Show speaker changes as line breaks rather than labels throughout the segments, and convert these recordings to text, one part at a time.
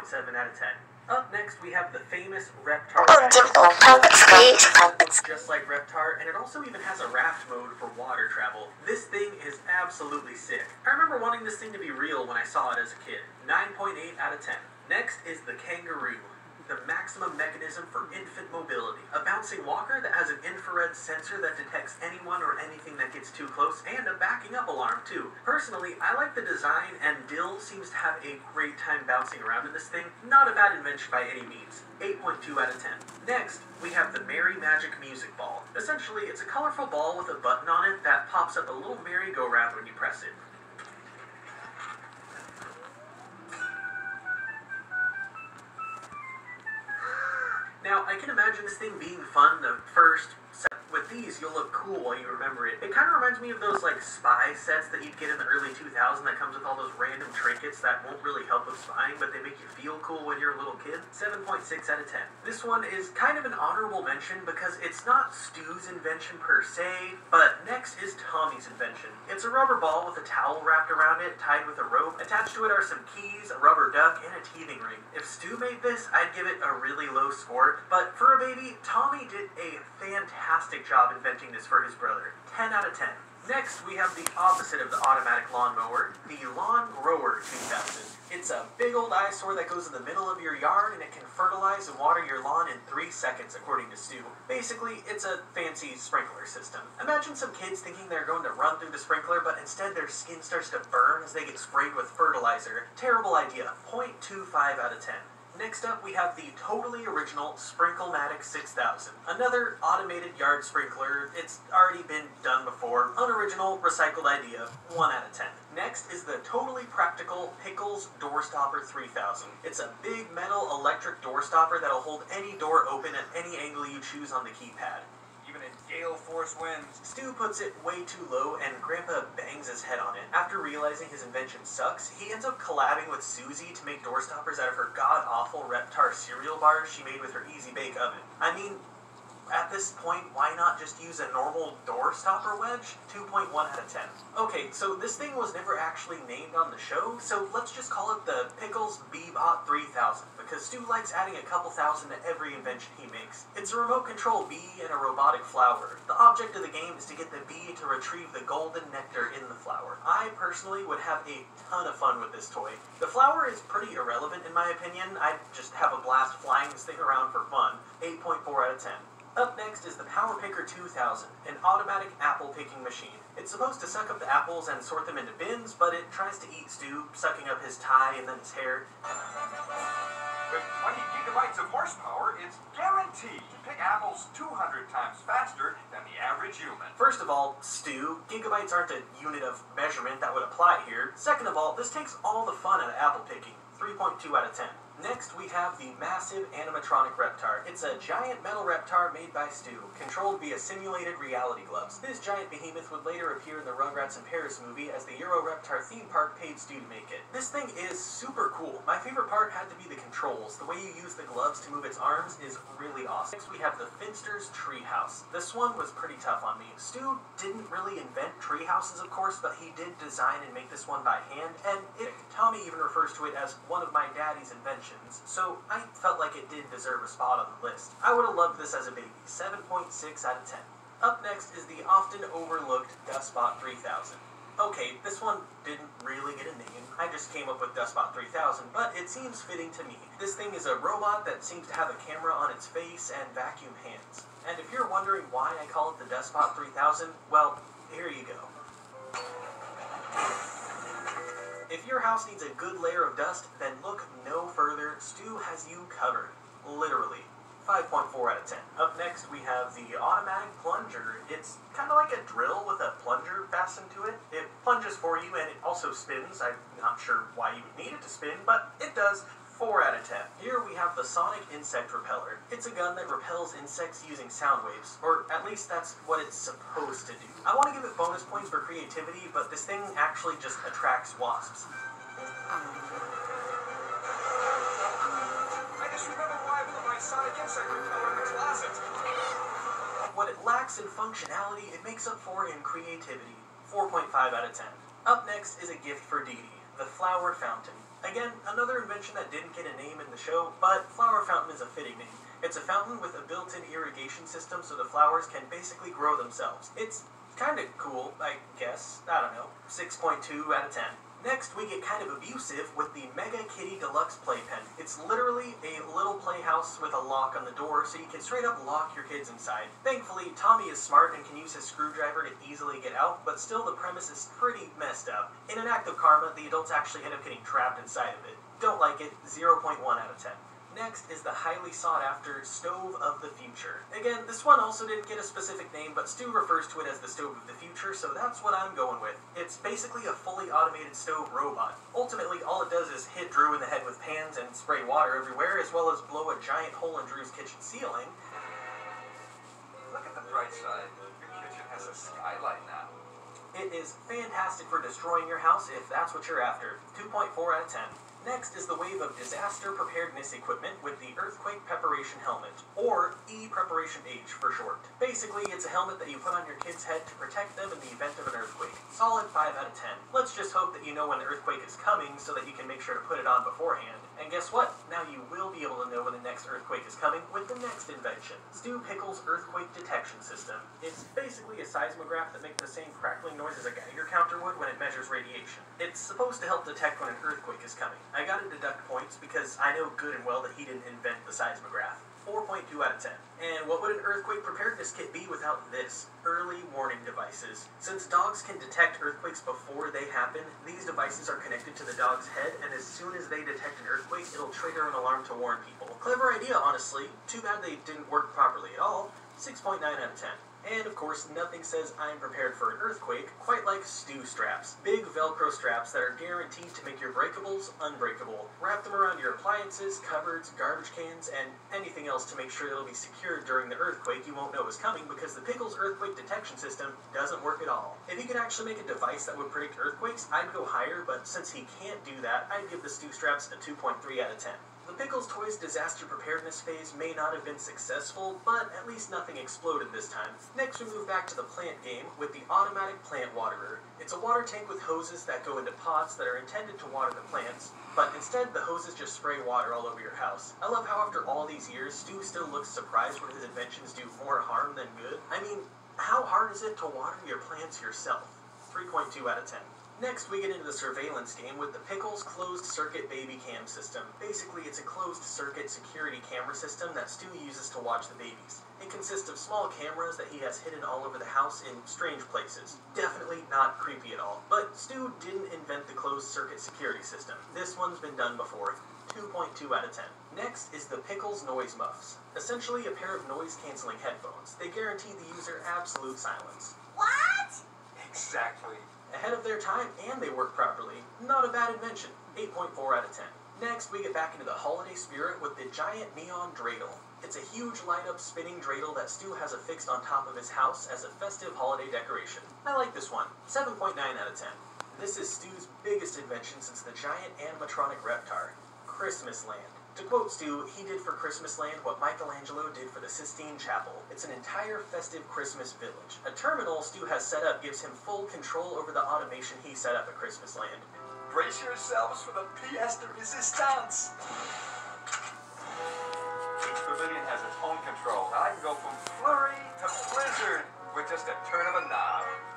6.7 out of 10. Up next, we have the famous Reptar. Just like Reptar, and it also even has a raft mode for water travel. This thing is absolutely sick. I remember wanting this thing to be real when I saw it as a kid. 9.8 out of 10. Next is the Kangaroo the maximum mechanism for infant mobility. A bouncing walker that has an infrared sensor that detects anyone or anything that gets too close, and a backing up alarm too. Personally, I like the design, and Dill seems to have a great time bouncing around in this thing. Not a bad invention by any means. 8.2 out of 10. Next, we have the Merry Magic Music Ball. Essentially, it's a colorful ball with a button on it that pops up a little merry-go-round when you press it. Thing being fun the first these, you'll look cool while you remember it. It kind of reminds me of those like spy sets that you'd get in the early 2000s that comes with all those random trinkets that won't really help with spying, but they make you feel cool when you're a little kid. 7.6 out of 10. This one is kind of an honorable mention because it's not Stu's invention per se, but next is Tommy's invention. It's a rubber ball with a towel wrapped around it, tied with a rope. Attached to it are some keys, a rubber duck, and a teething ring. If Stu made this, I'd give it a really low score, but for a baby, Tommy did a fantastic fantastic job inventing this for his brother. 10 out of 10. Next, we have the opposite of the automatic lawnmower, the Lawn Grower 2000. It's a big old eyesore that goes in the middle of your yard and it can fertilize and water your lawn in three seconds, according to Stu. Basically, it's a fancy sprinkler system. Imagine some kids thinking they're going to run through the sprinkler, but instead their skin starts to burn as they get sprayed with fertilizer. Terrible idea. 0.25 out of 10. Next up, we have the totally original Sprinkle-Matic 6000. Another automated yard sprinkler. It's already been done before. Unoriginal, recycled idea. 1 out of 10. Next is the totally practical Pickles Door Stopper 3000. It's a big metal electric door stopper that'll hold any door open at any angle you choose on the keypad
even in gale force winds.
Stu puts it way too low, and Grandpa bangs his head on it. After realizing his invention sucks, he ends up collabing with Susie to make door stoppers out of her god awful Reptar cereal bars she made with her Easy Bake Oven. I mean, at this point, why not just use a normal door stopper wedge? 2.1 out of 10. Okay, so this thing was never actually named on the show, so let's just call it the Pickles Bebot 3000, because Stu likes adding a couple thousand to every invention he makes. It's a remote control bee and a robotic flower. The object of the game is to get the bee to retrieve the golden nectar in the flower. I personally would have a ton of fun with this toy. The flower is pretty irrelevant in my opinion, I'd just have a blast flying this thing around for fun. 8.4 out of 10. Up next is the Power Picker 2000, an automatic apple picking machine. It's supposed to suck up the apples and sort them into bins, but it tries to eat Stu, sucking up his tie and then his hair.
With 20 gigabytes of horsepower, it's guaranteed to pick apples 200 times faster than the average human.
First of all, Stu, gigabytes aren't a unit of measurement that would apply here. Second of all, this takes all the fun out of apple picking. 3.2 out of 10. Next, we have the massive animatronic Reptar. It's a giant metal Reptar made by Stu, controlled via simulated reality gloves. This giant behemoth would later appear in the Rugrats in Paris movie as the Euro Reptar theme park paid Stu to make it. This thing is super cool. My favorite part had to be the controls. The way you use the gloves to move its arms is really awesome. Next, we have the Finster's Treehouse. This one was pretty tough on me. Stu didn't really invent tree houses, of course, but he did design and make this one by hand, and it, Tommy even refers to it as one of my daddy's inventions so I felt like it did deserve a spot on the list. I would have loved this as a baby, 7.6 out of 10. Up next is the often overlooked Dustbot 3000. Okay, this one didn't really get a name. I just came up with Dustbot 3000, but it seems fitting to me. This thing is a robot that seems to have a camera on its face and vacuum hands. And if you're wondering why I call it the Dustbot 3000, well, here you go. If your house needs a good layer of dust, then look no further. Stu has you covered. Literally. 5.4 out of 10. Up next, we have the automatic plunger. It's kind of like a drill with a plunger fastened to it. It plunges for you and it also spins. I'm not sure why you would need it to spin, but it does. 4 out of 10. Here we have the Sonic Insect Repeller. It's a gun that repels insects using sound waves, or at least that's what it's supposed to do. I want to give it bonus points for creativity, but this thing actually just attracts wasps.
I just remember why I put my Sonic Insect Repeller in the closet.
What it lacks in functionality, it makes up for in creativity. 4.5 out of 10. Up next is a gift for Didi, the Flower Fountain. Again, another invention that didn't get a name in the show, but flower fountain is a fitting name. It's a fountain with a built-in irrigation system so the flowers can basically grow themselves. It's kinda cool, I guess. I don't know. 6.2 out of 10. Next, we get kind of abusive with the Mega Kitty Deluxe Playpen. It's literally a little playhouse with a lock on the door, so you can straight up lock your kids inside. Thankfully, Tommy is smart and can use his screwdriver to easily get out, but still the premise is pretty messed up. In an act of karma, the adults actually end up getting trapped inside of it. Don't like it, 0.1 out of 10. Next is the highly sought after Stove of the Future. Again, this one also didn't get a specific name, but Stu refers to it as the Stove of the Future, so that's what I'm going with. It's basically a fully automated stove robot. Ultimately, all it does is hit Drew in the head with pans and spray water everywhere, as well as blow a giant hole in Drew's kitchen ceiling.
Look at the bright side. Your kitchen has a skylight now.
It is fantastic for destroying your house if that's what you're after. 2.4 out of 10. Next is the wave of disaster preparedness equipment with the Earthquake Preparation Helmet, or E-Preparation H for short. Basically, it's a helmet that you put on your kid's head to protect them in the event of an earthquake. Solid 5 out of 10. Let's just hope that you know when the earthquake is coming so that you can make sure to put it on beforehand. And guess what? Now you will be able to know when the next earthquake is coming with the next invention. Stu Pickle's Earthquake Detection System. It's basically a seismograph that makes the same crackling noise as a Geiger counter would when it measures radiation. It's supposed to help detect when an earthquake is coming. I gotta deduct points because I know good and well that he didn't invent the seismograph. 4.2 out of 10. And what would an earthquake preparedness kit be without this? Early warning devices. Since dogs can detect earthquakes before they happen, these devices are connected to the dog's head, and as soon as they detect an earthquake, it'll trigger an alarm to warn people. Clever idea, honestly. Too bad they didn't work properly at all. 6.9 out of 10. And of course, nothing says I'm prepared for an earthquake quite like Stu straps. Big Velcro straps that are guaranteed to make your breakables unbreakable. Wrap them around your appliances, cupboards, garbage cans, and anything else to make sure they'll be secured during the earthquake you won't know is coming because the Pickles earthquake detection system doesn't work at all. If he could actually make a device that would predict earthquakes, I'd go higher, but since he can't do that, I'd give the Stu straps a 2.3 out of 10. The Pickles Toys disaster preparedness phase may not have been successful, but at least nothing exploded this time. Next, we move back to the plant game with the automatic plant waterer. It's a water tank with hoses that go into pots that are intended to water the plants, but instead the hoses just spray water all over your house. I love how after all these years, Stu still looks surprised when his inventions do more harm than good. I mean, how hard is it to water your plants yourself? 3.2 out of 10. Next, we get into the surveillance game with the Pickles Closed Circuit Baby Cam system. Basically, it's a closed circuit security camera system that Stu uses to watch the babies. It consists of small cameras that he has hidden all over the house in strange places. Definitely not creepy at all. But Stu didn't invent the closed circuit security system. This one's been done before. 2.2 out of 10. Next is the Pickles Noise Muffs. Essentially a pair of noise canceling headphones. They guarantee the user absolute silence.
What?
Exactly.
Ahead of their time and they work properly. Not a bad invention. 8.4 out of 10. Next, we get back into the holiday spirit with the giant neon dreidel. It's a huge light up spinning dreidel that Stu has affixed on top of his house as a festive holiday decoration. I like this one. 7.9 out of 10. This is Stu's biggest invention since the giant animatronic Reptar. Christmas Land. To quote Stu, he did for Christmas Land what Michelangelo did for the Sistine Chapel. It's an entire festive Christmas village. A terminal Stu has set up gives him full control over the automation he set up at Christmas Land.
Brace yourselves for the pièce de résistance. Each pavilion has its own control. I can go from flurry to blizzard with just a turn of a knob.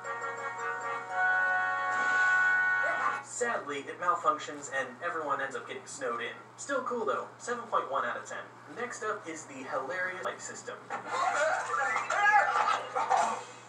Sadly, it malfunctions and everyone ends up getting snowed in. Still cool though, 7.1 out of 10. Next up is the hilarious light system.